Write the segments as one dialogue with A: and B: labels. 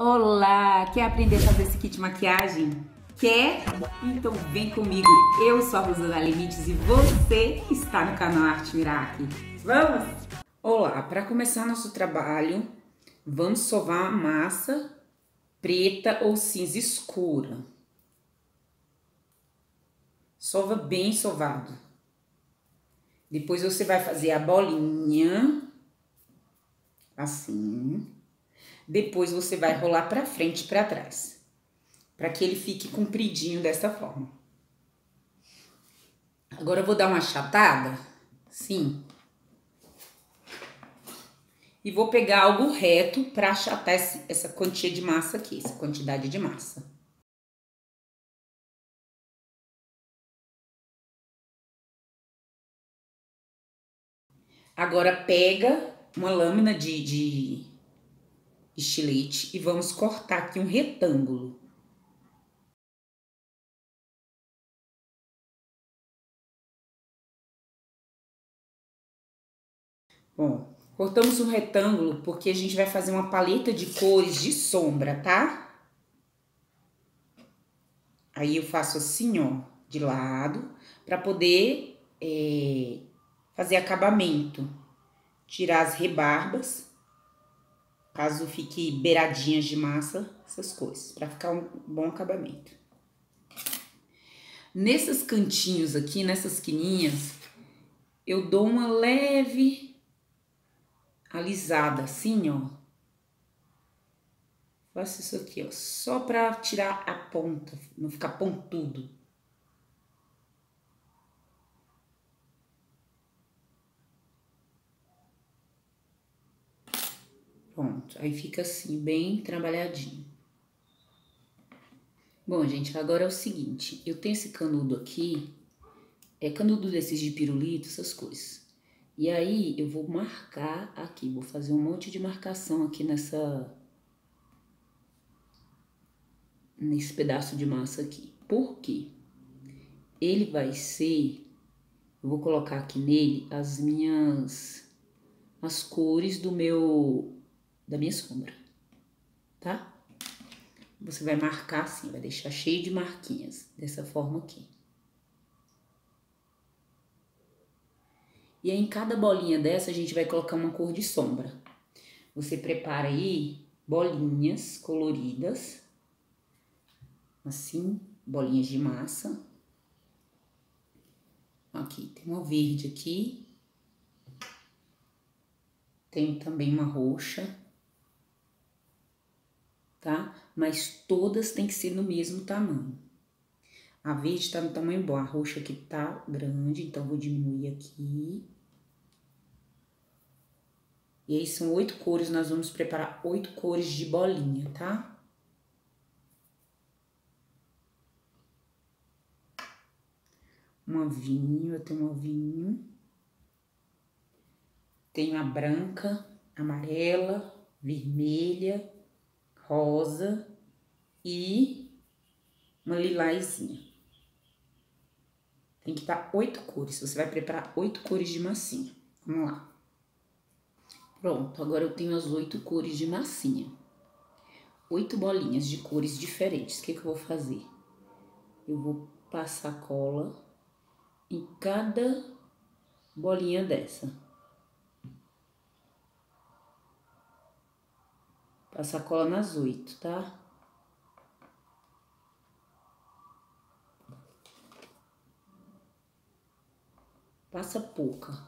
A: Olá! Quer aprender a fazer esse kit de maquiagem? Quer? Então vem comigo. Eu sou a Rosana Limites e você está no canal Arte Miracle. Vamos? Olá! Para começar nosso trabalho, vamos sovar uma massa preta ou cinza escura. Sova bem sovado. Depois você vai fazer a bolinha, assim. Depois você vai rolar para frente e para trás, para que ele fique compridinho dessa forma. Agora eu vou dar uma achatada, sim. E vou pegar algo reto para achatar essa quantia de massa aqui, essa quantidade de massa. Agora pega uma lâmina de, de estilete e vamos cortar aqui um retângulo. Bom, cortamos um retângulo porque a gente vai fazer uma paleta de cores de sombra, tá? Aí eu faço assim, ó, de lado, para poder é, fazer acabamento. Tirar as rebarbas, caso fique beiradinhas de massa, essas coisas, para ficar um bom acabamento. Nesses cantinhos aqui, nessas quininhas, eu dou uma leve alisada, assim, ó. Faço isso aqui, ó, só pra tirar a ponta, não ficar pontudo. Pronto, aí fica assim, bem trabalhadinho. Bom, gente, agora é o seguinte, eu tenho esse canudo aqui, é canudo desses de pirulito, essas coisas. E aí, eu vou marcar aqui, vou fazer um monte de marcação aqui nessa... Nesse pedaço de massa aqui. Por quê? Ele vai ser... Eu vou colocar aqui nele as minhas... As cores do meu da minha sombra, tá? Você vai marcar assim, vai deixar cheio de marquinhas, dessa forma aqui. E aí, em cada bolinha dessa, a gente vai colocar uma cor de sombra. Você prepara aí bolinhas coloridas, assim, bolinhas de massa. Aqui, tem uma verde aqui. Tem também uma roxa tá? Mas todas têm que ser no mesmo tamanho. A verde tá no tamanho bom, a roxa aqui tá grande, então vou diminuir aqui. E aí são oito cores, nós vamos preparar oito cores de bolinha, tá? Um ovinho, eu tenho um ovinho. Tenho a branca, amarela, vermelha, rosa e uma lilazinha. Tem que estar oito cores. Você vai preparar oito cores de massinha. Vamos lá. Pronto, agora eu tenho as oito cores de massinha. Oito bolinhas de cores diferentes. O que, que eu vou fazer? Eu vou passar cola em cada bolinha dessa. Passar cola nas oito, tá? Passa pouca.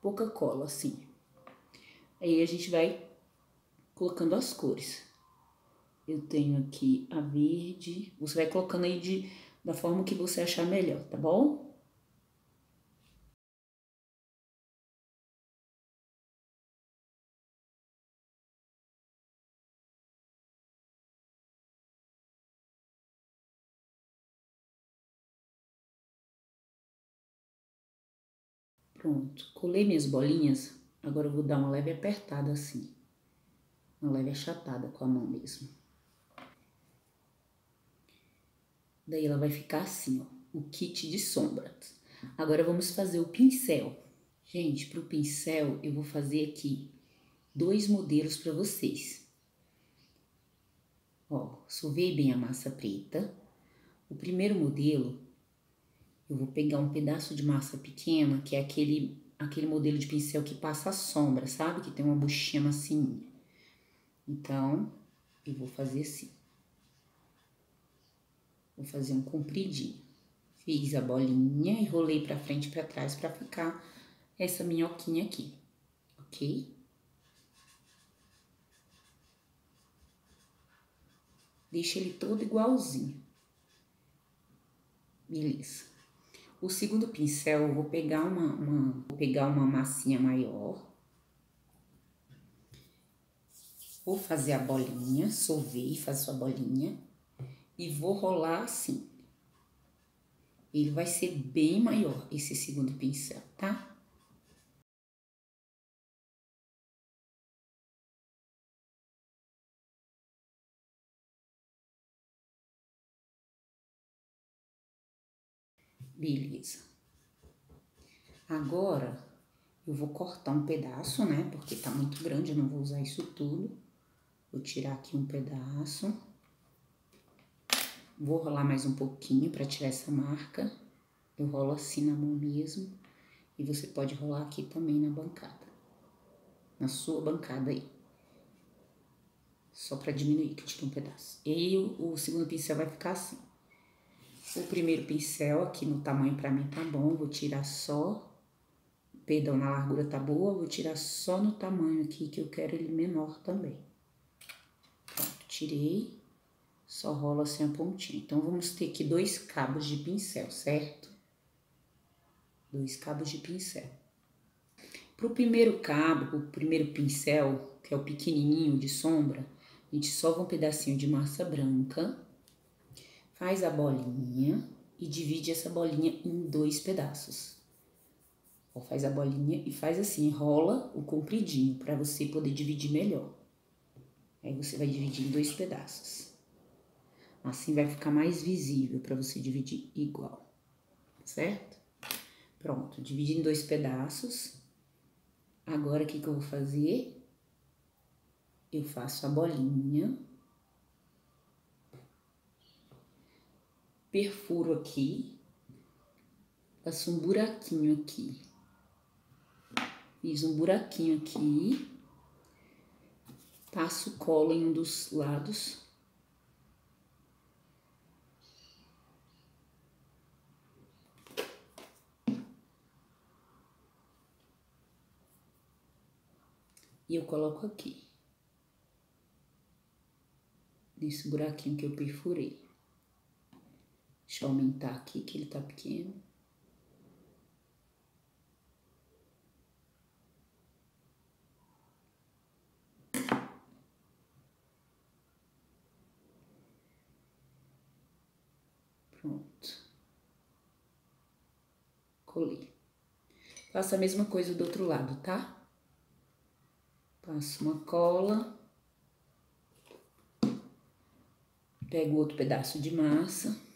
A: Pouca cola, assim. Aí a gente vai colocando as cores. Eu tenho aqui a verde. Você vai colocando aí de, da forma que você achar melhor, tá bom? Pronto, colei minhas bolinhas, agora eu vou dar uma leve apertada assim. Uma leve achatada com a mão mesmo. Daí ela vai ficar assim, ó, o kit de sombras. Agora vamos fazer o pincel. Gente, para o pincel eu vou fazer aqui dois modelos para vocês. Ó, sovei bem a massa preta. O primeiro modelo, eu vou pegar um pedaço de massa pequena, que é aquele, aquele modelo de pincel que passa a sombra, sabe? Que tem uma buchinha massinha. Então, eu vou fazer assim. Vou fazer um compridinho. Fiz a bolinha, enrolei pra frente e pra trás pra ficar essa minhoquinha aqui, ok? Deixa ele todo igualzinho. Beleza. O segundo pincel, eu vou pegar uma, uma, vou pegar uma massinha maior. Vou fazer a bolinha, solver, fazer sua bolinha. E vou rolar assim. Ele vai ser bem maior, esse segundo pincel, tá? Beleza. Agora, eu vou cortar um pedaço, né? Porque tá muito grande, eu não vou usar isso tudo. Vou tirar aqui um pedaço. Vou rolar mais um pouquinho para tirar essa marca. Eu rolo assim na mão mesmo. E você pode rolar aqui também na bancada. Na sua bancada aí. Só para diminuir, que eu tiro um pedaço. E aí, o, o segundo pincel vai ficar assim. O primeiro pincel aqui no tamanho pra mim tá bom, vou tirar só, perdão, na largura tá boa, vou tirar só no tamanho aqui que eu quero ele menor também. Pronto, tirei, só rola assim a pontinha. Então, vamos ter aqui dois cabos de pincel, certo? Dois cabos de pincel. Pro primeiro cabo, pro primeiro pincel, que é o pequenininho de sombra, a gente sova um pedacinho de massa branca faz a bolinha e divide essa bolinha em dois pedaços. Ó, faz a bolinha e faz assim, rola o compridinho para você poder dividir melhor. Aí você vai dividir em dois pedaços. Assim vai ficar mais visível para você dividir igual, certo? Pronto, dividi em dois pedaços. Agora, o que, que eu vou fazer? Eu faço a bolinha perfuro aqui, faço um buraquinho aqui. Fiz um buraquinho aqui, passo cola em um dos lados. E eu coloco aqui, nesse buraquinho que eu perfurei. Deixa eu aumentar aqui que ele tá pequeno. Pronto. Colei. Faço a mesma coisa do outro lado, tá? Passo uma cola. Pego outro pedaço de massa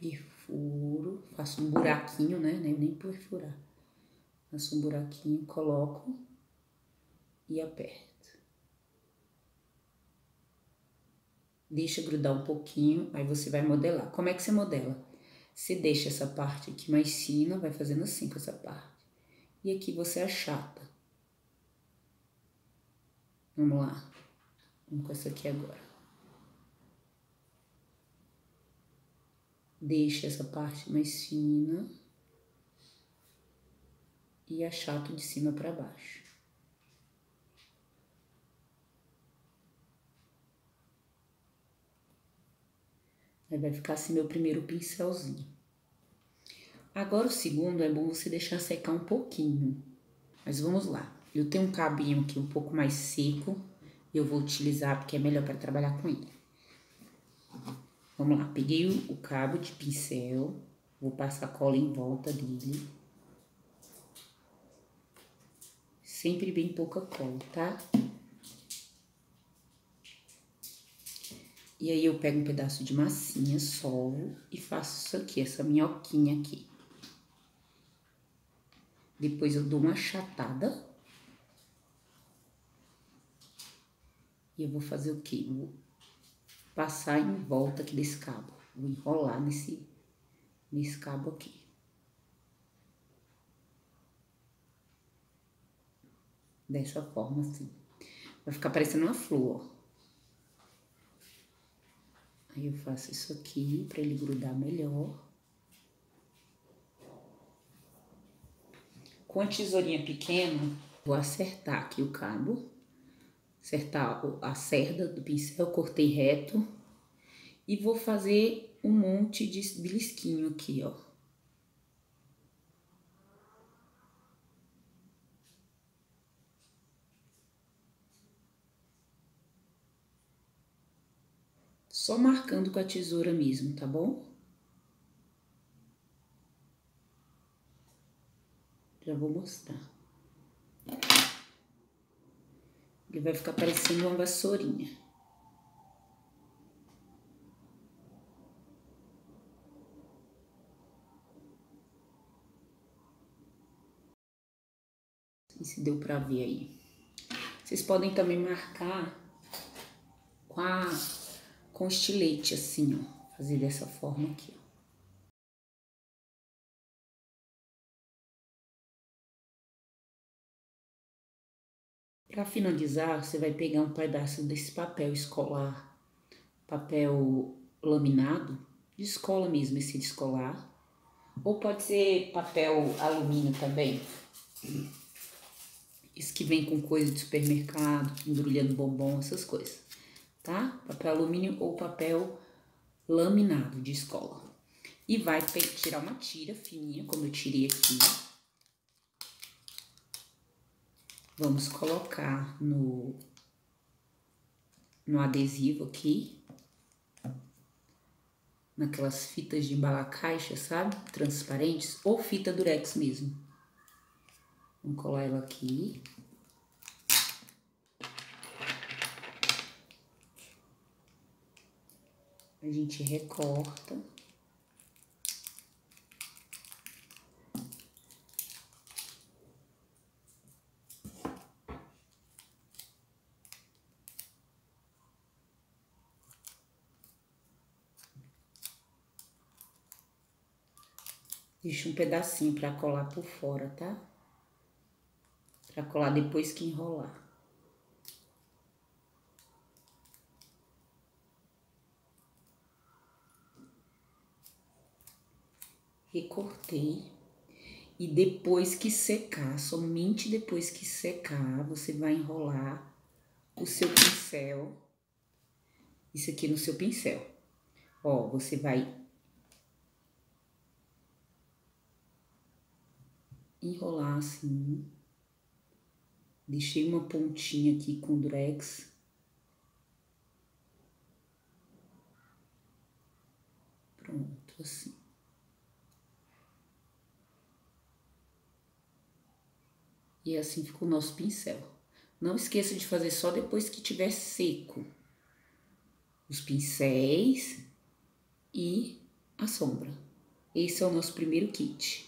A: perfuro, faço um buraquinho, né? Nem, nem perfurar. Faço um buraquinho, coloco e aperto. Deixa grudar um pouquinho, aí você vai modelar. Como é que você modela? Você deixa essa parte aqui mais fina, vai fazendo assim com essa parte. E aqui você achata. Vamos lá. Vamos com essa aqui agora. Deixa essa parte mais fina e achato de cima para baixo. Aí vai ficar assim meu primeiro pincelzinho. Agora o segundo é bom você deixar secar um pouquinho. Mas vamos lá. Eu tenho um cabinho aqui um pouco mais seco. Eu vou utilizar porque é melhor para trabalhar com ele. Vamos lá, peguei o, cabo de pincel, vou passar cola em volta dele. Sempre bem pouca cola, tá? E aí eu pego um pedaço de massinha, solvo e faço isso aqui, essa minhoquinha aqui. Depois eu dou uma achatada. E eu vou fazer o quê? Vou passar em volta aqui desse cabo. Vou enrolar nesse, nesse cabo aqui. Dessa forma assim. Vai ficar parecendo uma flor, ó. Aí eu faço isso aqui para ele grudar melhor. Com a tesourinha pequena, vou acertar aqui o cabo, acertar a cerda do pincel, cortei reto e vou fazer um monte de belisquinho aqui, ó. Só marcando com a tesoura mesmo, tá bom? Já vou mostrar. Ele vai ficar parecendo uma vassourinha. Não sei se deu pra ver aí. Vocês podem também marcar com a com estilete assim, ó. Fazer dessa forma aqui, Para finalizar, você vai pegar um pedaço desse papel escolar, papel laminado, de escola mesmo, esse de escolar, ou pode ser papel alumínio também. Esse que vem com coisa de supermercado, embrulhando bombom, essas coisas tá? Papel alumínio ou papel laminado de escola. E vai tirar uma tira fininha, como eu tirei aqui. Vamos colocar no, no adesivo aqui. Naquelas fitas de embalar caixa, sabe? Transparentes. Ou fita durex mesmo. Vamos colar ela aqui. a gente recorta. Deixa um pedacinho para colar por fora, tá? Para colar depois que enrolar. recortei. E depois que secar, somente depois que secar, você vai enrolar o seu pincel. Isso aqui no seu pincel. Ó, você vai enrolar assim. Deixei uma pontinha aqui com durex. Pronto, assim. E assim ficou o nosso pincel. Não esqueça de fazer só depois que tiver seco os pincéis e a sombra. Esse é o nosso primeiro kit.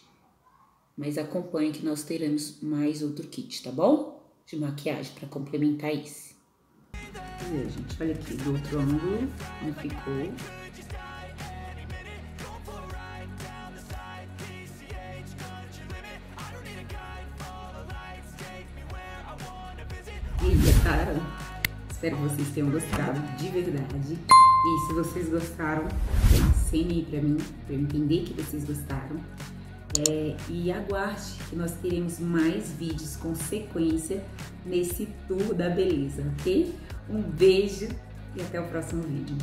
A: Mas acompanhe que nós teremos mais outro kit, tá bom? De maquiagem para complementar esse. Aí, gente, olha aqui do outro ângulo como ficou. E gostaram? Espero que vocês tenham gostado de verdade. E se vocês gostaram, acenem pra mim, pra eu entender que vocês gostaram. É, e aguarde que nós teremos mais vídeos com sequência nesse tour da beleza, ok? Um beijo e até o próximo vídeo.